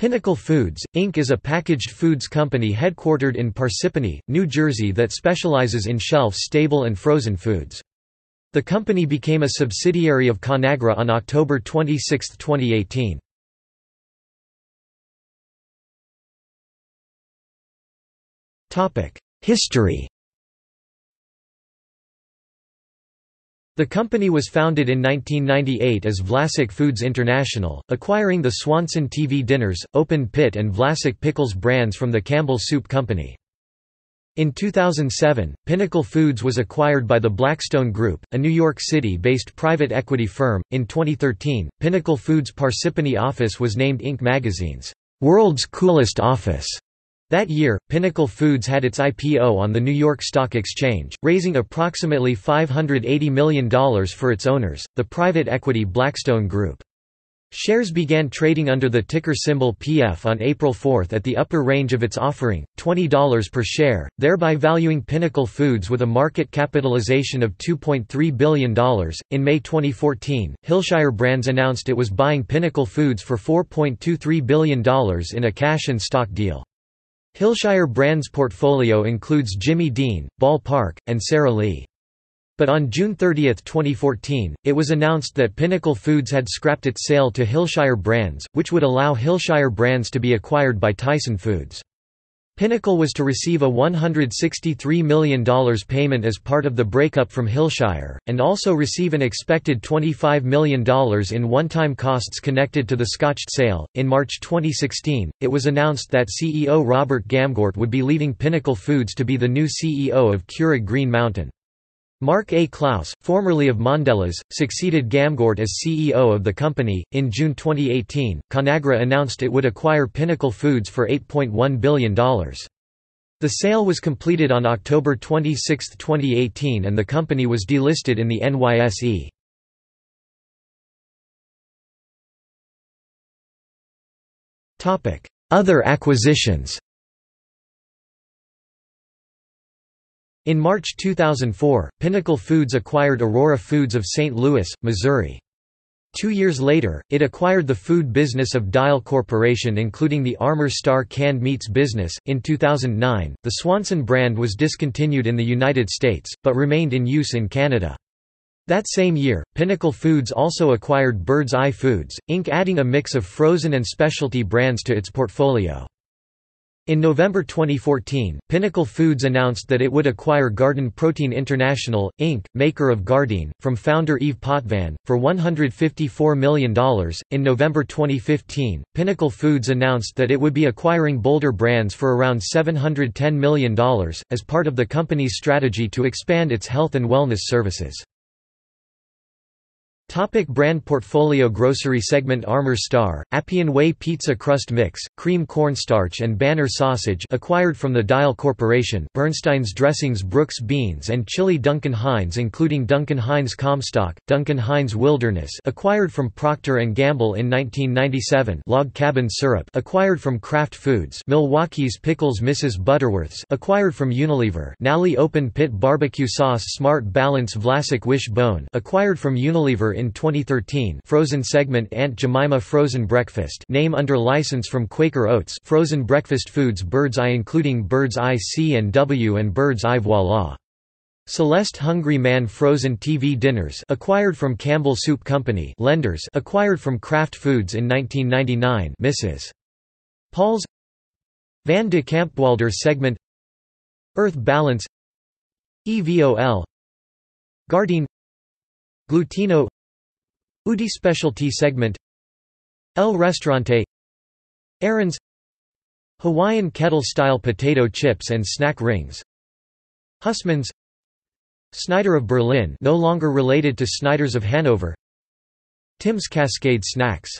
Pinnacle Foods, Inc. is a packaged foods company headquartered in Parsippany, New Jersey that specializes in shelf-stable and frozen foods. The company became a subsidiary of Conagra on October 26, 2018. History The company was founded in 1998 as Vlasic Foods International, acquiring the Swanson TV Dinners, Open Pit and Vlasic Pickles brands from the Campbell Soup Company. In 2007, Pinnacle Foods was acquired by the Blackstone Group, a New York City-based private equity firm. In 2013, Pinnacle Foods' Parsippany office was named Inc. magazine's World's Coolest Office. That year, Pinnacle Foods had its IPO on the New York Stock Exchange, raising approximately $580 million for its owners, the private equity Blackstone Group. Shares began trading under the ticker symbol PF on April 4 at the upper range of its offering, $20 per share, thereby valuing Pinnacle Foods with a market capitalization of $2.3 billion. In May 2014, Hillshire Brands announced it was buying Pinnacle Foods for $4.23 billion in a cash and stock deal. Hillshire Brands' portfolio includes Jimmy Dean, Ball Park, and Sara Lee. But on June 30, 2014, it was announced that Pinnacle Foods had scrapped its sale to Hillshire Brands, which would allow Hillshire Brands to be acquired by Tyson Foods. Pinnacle was to receive a $163 million payment as part of the breakup from Hillshire, and also receive an expected $25 million in one time costs connected to the Scotched sale. In March 2016, it was announced that CEO Robert Gamgort would be leaving Pinnacle Foods to be the new CEO of Keurig Green Mountain. Mark A. Clouse, formerly of Mondelez, succeeded Gamgort as CEO of the company. In June 2018, Conagra announced it would acquire Pinnacle Foods for $8.1 billion. The sale was completed on October 26, 2018 and the company was delisted in the NYSE. Other acquisitions In March 2004, Pinnacle Foods acquired Aurora Foods of St. Louis, Missouri. Two years later, it acquired the food business of Dial Corporation, including the Armour Star canned meats business. In 2009, the Swanson brand was discontinued in the United States, but remained in use in Canada. That same year, Pinnacle Foods also acquired Bird's Eye Foods, Inc., adding a mix of frozen and specialty brands to its portfolio. In November 2014, Pinnacle Foods announced that it would acquire Garden Protein International, Inc., maker of Gardein, from founder Yves Potvin, for $154 million. In November 2015, Pinnacle Foods announced that it would be acquiring Boulder Brands for around $710 million, as part of the company's strategy to expand its health and wellness services. Topic brand portfolio Grocery segment Armour Star, Appian Way Pizza Crust Mix, Cream Cornstarch and Banner Sausage acquired from the Dial Corporation Bernstein's Dressings Brooks Beans and Chili Duncan Hines including Duncan Hines Comstock, Duncan Hines Wilderness acquired from Procter & Gamble in 1997 Log Cabin Syrup acquired from Kraft Foods Milwaukee's Pickles Mrs. Butterworth's acquired from Unilever Nally Open Pit Barbecue Sauce Smart Balance Vlasic Wish Bone acquired from Unilever in 2013 frozen segment Aunt Jemima Frozen Breakfast name under license from Quaker Oats frozen breakfast foods Bird's Eye including Bird's Eye C and W and Bird's Eye Voila. Celeste Hungry Man Frozen TV Dinners acquired from Campbell Soup Company Lenders acquired from Kraft Foods in 1999 Mrs. Paul's Van de Kamp's Boulder segment Earth Balance EVOL Gardein Glutino Udi specialty segment El Restaurante Aaron's Hawaiian kettle-style potato chips and snack rings Husman's Snyder of Berlin no longer related to Snyder's of Hanover Tim's Cascade Snacks